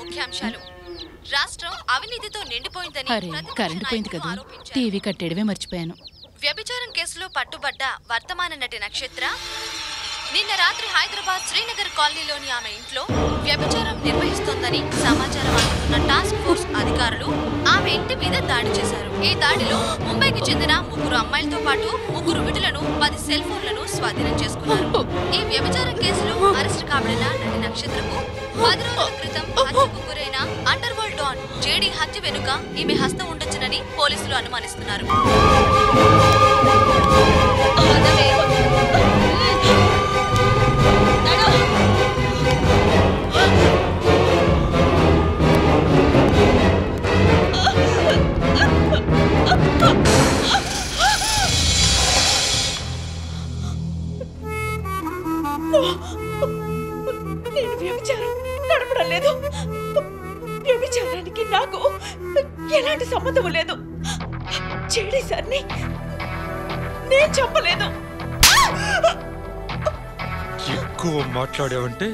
ముఖ్యాంశాలు. రాష్ట్రం అవినీతితో నిండిపోయిందని అరే కరెంట్ పోయింది కదా. టీవీ కట్టేయడమే మర్చిపోయాను. వ్యభిచారం కేసులో పట్టుబడ్డ వర్తమాన నటి నక్షత్ర. నిన్న రాత్రి హైదరాబాద్ శ్రీనగర్ కాలనీలోని ఆమె ఇంట్లో వ్యభిచారం నిర్వహిస్తోందని సమాచారం అందుకున్న టాస్క్ ఫోర్స్ అధికారులు ఆమె ఇంటి మీద దాడి చేశారు. ఈ దాడిలో ముంబైకి చెందిన ముగ్గురు అమ్మాయిలతో పాటు ముగ్గురు విడులను పది సెల్ ఫోన్లను స్వాధీనం చేసుకున్నారు. ఈ వ్యభిచారం కేసులో అరెస్ట్ కాబడిన నటి నక్షత్రకు పది రోజుల క్రితం హత్యకు గురైన అండర్ వరల్డ్ డాన్ జేడీ హత్య వెనుక ఈమె హస్తం ఉండొచ్చునని పోలీసులు అనుమానిస్తున్నారు. నేను వ్యభిచారం నడపడం లేదు. వ్యభిచారానికి నాకు ఎలాంటి సంబంధం లేదు. చెడి సార్ని. నేను చెప్పలేదు ఎక్కువ మాట్లాడావంటే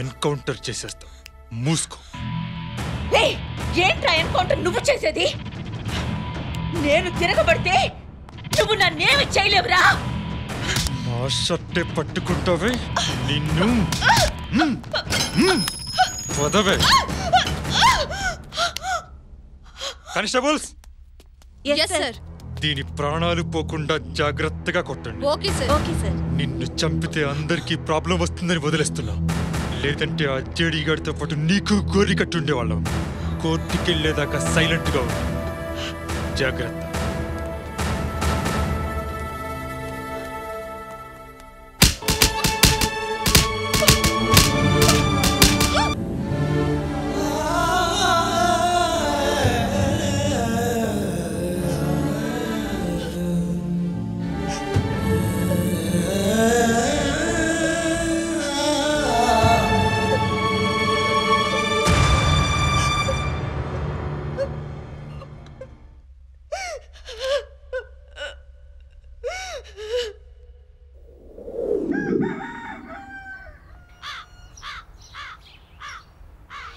ఎన్కౌంటర్ చేసేస్తా. మూసుకో. ఏంట్రా ఎన్కౌంటర్ నువ్వు చేసేది? నేను తిరగబడితే నువ్వు నన్నేమి చేయలేవురా? షర్టే పట్టుకుంటావే? నిన్ను. వదవే. కానిస్టేబుల్స్! Yes, sir. దీని ప్రాణాలు పోకుండా జాగ్రత్తగా కొట్టండి. నిన్ను చంపితే అందరికీ ప్రాబ్లం వస్తుందని వదిలేస్తున్నా. లేదంటే ఆ జేడీ గారితో పాటు నీకు గోరి కట్టి ఉండేవాళ్ళం కోర్టుకి వెళ్ళేదాకా సైలెంట్గా ఉండు. జాగ్రత్త.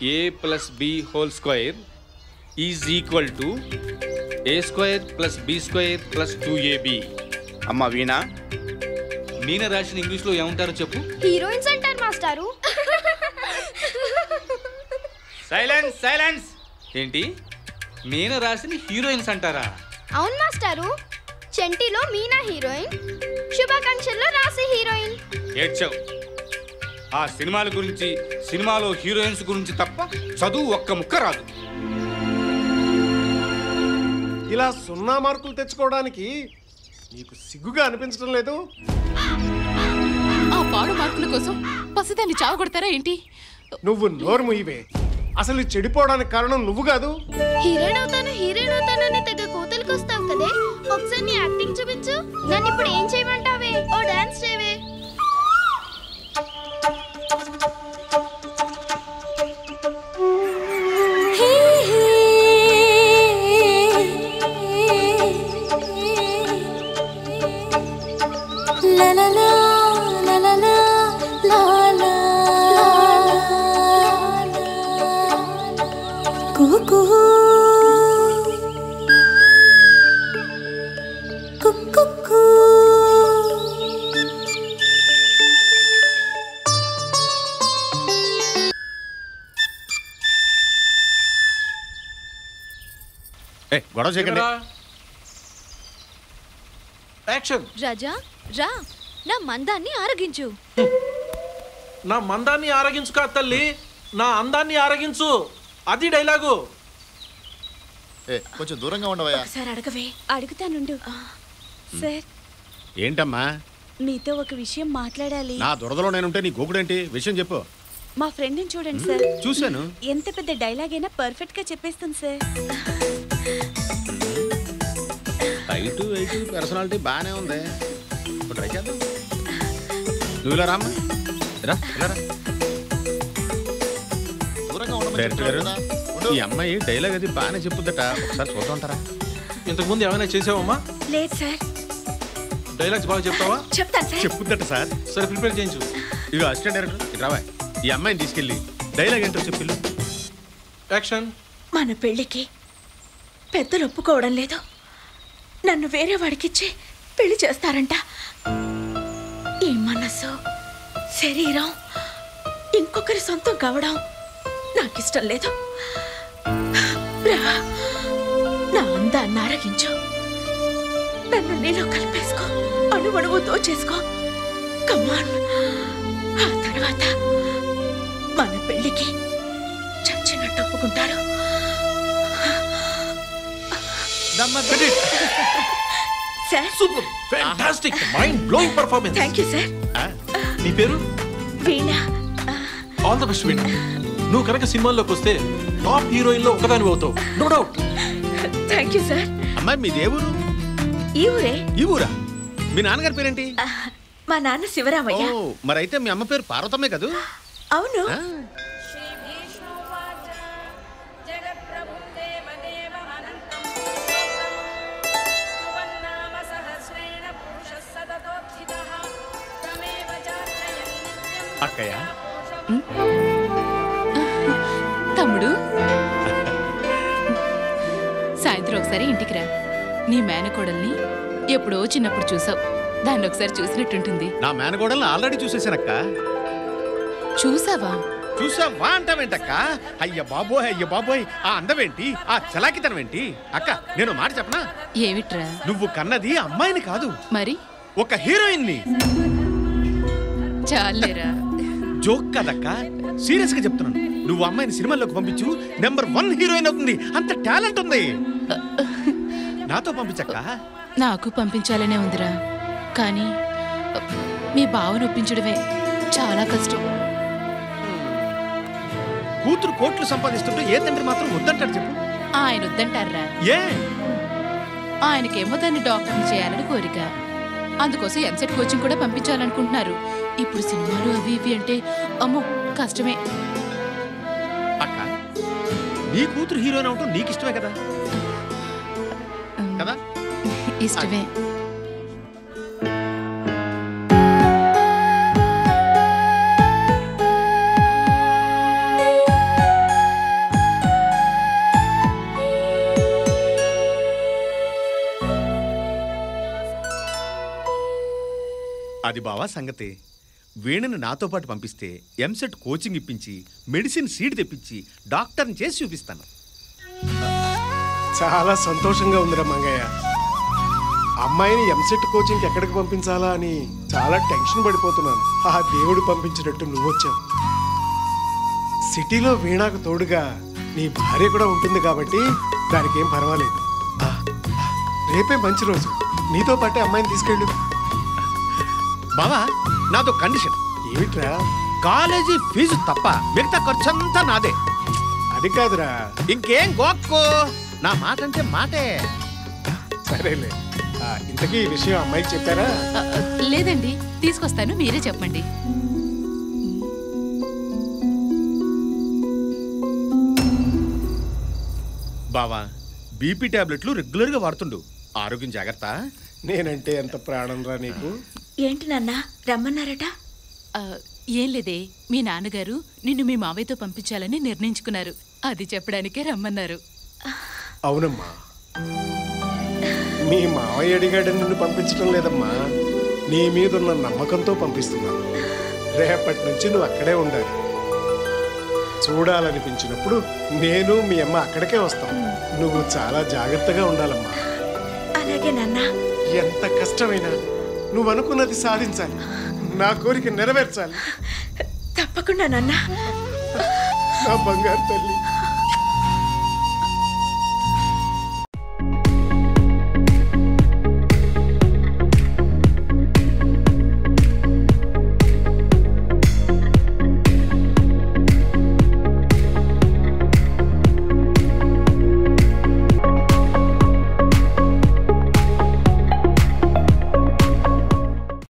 A plus B whole square is equal to A square plus B square plus two AB అమ్మ వీణ? మీన రాసిన ఇంగ్లీష్లో ఏమంటారో చెప్పు. హీరోయిన్స్ అంటారు మాస్టారు. సైలెన్స్ సైలెన్స్ ఏంటి? మీన రాసిన హీరోయిన్స్ అంటారా? అవును మాస్టారు. చెంటిలో మీనా హీరోయిన్ శుభాకాంక్షల్లో రాసి హీరోయిన్. ఏడ్చావు. ఆ సినిమాల గురించి సినిమాలో హీరోయిన్స్ గురించి తప్ప చదువు ఒక్క ముక్క రాదు. ఇలా సున్నా మార్కులు తెచ్చుకోవడానికి నీకు సిగ్గుగా అనిపించడం లేదు? ఆ పాడు మార్కుల కోసం పసిదాన్ని చావగొడతారా ఏంటి? నువ్వు నోరు ముయ్యవే అసలు చెడిపోవడానికి కారణం నువ్వు కాదు. హీరోయిన్ అవుతాను హీరోయిన్ అవుతానని తెగ కూతురికి వస్తావు కదే. ఒకసారి నీ యాక్టింగ్ చూపించు. నన్ను ఇప్పుడు ఏం చేయమంటావే? ఓ డాన్స్ చేయవే. ఏ గొడవ చేయకండి. యాక్షన్. రాజా రా. నా మందాన్ని ఆరగించు. నా మందాన్ని ఆరగించుకా తల్లి. నా అందాన్ని ఆరగించు. అది డైలాగు. ఏ కొంచెం దూరంగా ఉండవయ్యా. ఒకసారి అడగవే. అడుగుతానుండు. సార్. ఏంటమ్మా? మీతో ఒక విషయం మాట్లాడాలి. నా దురదలో నేనుంటే నీ గోకుడేంటి? విషయం చెప్పు. మా ఫ్రెండ్ని చూడండి సార్. చూశాను. ఎంత పెద్ద డైలాగ్ అయినా పర్ఫెక్ట్గా చెప్పేస్తుంది సార్. హైటు వెయిట్ పర్సనాలిటీ బాగానే ఉంది. ఇప్పుడు ట్రై చేద్దాం. నువ్వు ఇలా రామ్మా. రా ఇలా డైరెక్టర్ గారు. ఈ అమ్మాయి డైలాగ్ అది బాగానే చెప్పుద్దట. ఒకసారి చూద్దాం ఉంటారా ఇంతకుముందు ఏమైనా చేసావమ్మా? లేదు సార్. డైలాగ్స్ బాగా చెప్తావా? చెప్తాను సార్. చెప్పుద్దట సార్. సరే ప్రిపేర్ చేయించు. ఇక అసిస్టెంట్ డైరెక్టర్ ఇటు రావా. ఈ అమ్మాయిని తీసుకెళ్ళి డైలాగ్ ఏంటో చెప్పిల్లు యాక్షన్. మన పెళ్ళికి పెద్దలు ఒప్పుకోవడం లేదు. నన్ను వేరే వాడికిచ్చి పెళ్ళి చేస్తారంట. ఈ మనసు శరీరం ఇంకొకరి సొంతం కావడం నాకిష్టం లేదు. రా నా అందాన్ని ఆరగించు నన్ను నీలో కలిపేసుకో. అణువణువు దోచేసుకో. కమాన్ ఆ తర్వాత మన పెళ్ళికి చచ్చినట్టు ఒప్పుకుంటారు. Sir super fantastic mind blowing performance thank you sir నీ పేరు? వీణ ఆల్ ద బెస్ట్ విన్ నువ్వు కనుక సినిమాల్లోకి వస్తే టాప్ హీరోయిన్లో ఒకదాని అవుతావు. No doubt thank you sir అమ్మాయి మీది ఏ ఊరు ఈ ఊరే? ఈ ఊరా? మీ నాన్నగారి పేరేంటి? మా నాన్న శివరామయ్య. ఓ మరైతే మీ అమ్మ పేరు పార్వతమ్మే కదూ? అవును. అక్కయ్య? ఒకసారి ఇంటికి రా. నీ మేనకోడల్ని ఎప్పుడో చిన్నప్పుడు చూసావు. దాన్ని ఒకసారి చూసినట్టుంటుంది. నా మేనగోడల్ని ఆల్రెడీ చూసేసానక్క. చూసావా? చూసావా అంటావేంటక్క? అయ్య బాబోయ్ అయ్య బాబోయ్ ఆ అందమేంటి ఆ చలాకితనం ఏంటి అక్క నేను మాట చెప్పనా? ఏమిట్రా? నువ్వు కన్నది అమ్మాయిని కాదు. మరి? ఒక హీరోయిన్ని చాలేరా. జోక్ కదక్క సీరియస్గా చెప్తున్నాను. నువ్వు అమ్మాయిని సినిమాల్లోకి పంపించు నెంబర్ వన్ హీరోయిన్ అవుతుంది. అంత టాలెంట్ ఉంది. నాతో పంపించక్క? నాకు పంపించాలనే ఉందిరా. కానీ మీ బావను ఒప్పించడమే చాలా కష్టం. కూతురు కోట్లు సంపాదిస్తుంటే ఏ తండ్రి మాత్రం వద్దంటాడు చెప్పు. ఆయన వద్దంటారా? ఏ? ఆయనకేమో దాన్ని డాక్టర్ని చేయాలని కోరిక. అందుకోసం ఎంసెట్ కోచింగ్ కూడా పంపించాలనుకుంటున్నారు. ఇప్పుడు సినిమాలు అవి ఇవి అంటే అమ్మో కష్టమే. అక్క నీ కూతురు హీరోయిన్ అవటం నీకు ఇష్టమే కదా? ఇష్టమే. అది బావా సంగతి. వీణని నాతో పాటు పంపిస్తే ఎంసెట్ కోచింగ్ ఇప్పించి మెడిసిన్ సీట్ తెప్పించి డాక్టర్ని చేసి చూపిస్తాను. చాలా సంతోషంగా ఉందిరా మంగయ్య. అమ్మాయిని ఎంసెట్ కోచింగ్కి ఎక్కడికి పంపించాలా అని చాలా టెన్షన్ పడిపోతున్నాను. ఆ దేవుడు పంపించినట్టు నువ్వు వచ్చావు. సిటీలో వీణాకు తోడుగా నీ భార్య కూడా ఉంటుంది కాబట్టి దానికి ఏం పర్వాలేదు రేపే మంచి రోజు. నీతో పాటే అమ్మాయిని తీసుకెళ్ళు. బావా నాతో కండిషన్. ఏమిట్రా? కాలేజీ ఫీజు తప్ప మిగతా ఖర్చంతా నాదే. అది కాదురా. ఇంకేం గోక్కో? నా మాట అంటే మాటే. సరేలే. ఇంతకీ ఈ విషయం అమ్మాయికి చెప్పారా? ఆ, ఆ, లేదండి. తీసుకొస్తాను. మీరే చెప్పండి. బావా బీపీ టాబ్లెట్లు రెగ్యులర్గా వాడుతుండు. ఆరోగ్యం జాగ్రత్త. నేనంటే ఎంత ప్రాణం రా నీకు? ఏంటి నాన్న? రమ్మన్నారట? ఆ, ఏం లేదే. మీ నాన్నగారు నిన్ను మీ మావయ్యతో పంపించాలని నిర్ణయించుకున్నారు. అది చెప్పడానికే రమ్మన్నారు. అవునమ్మా. మీ మావయ్య అడిగాడని నిన్ను పంపించడం లేదమ్మా. నీ మీద ఉన్న నమ్మకంతో పంపిస్తున్నాను. రేపటి నుంచి నువ్వు అక్కడే ఉండాలి. చూడాలనిపించినప్పుడు నేను మీ అమ్మ అక్కడికే వస్తాం. నువ్వు చాలా జాగ్రత్తగా ఉండాలమ్మా. అలాగే నాన్న. ఎంత కష్టమైనా నువ్వు అనుకున్నది సాధించాలి. నా కోరిక నెరవేర్చాలి. తప్పకుండా నాన్న. నా బంగారు తల్లి.